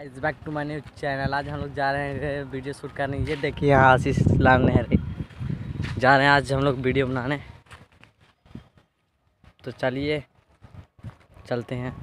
Is back to my new channel आज हम लोग जा रहे हैं वीडियो शूट करने। ये देखिए यहाँ आशीष लाल नहर। जा रहे हैं आज हम लोग वीडियो बनाने। तो चलिए, चलते हैं।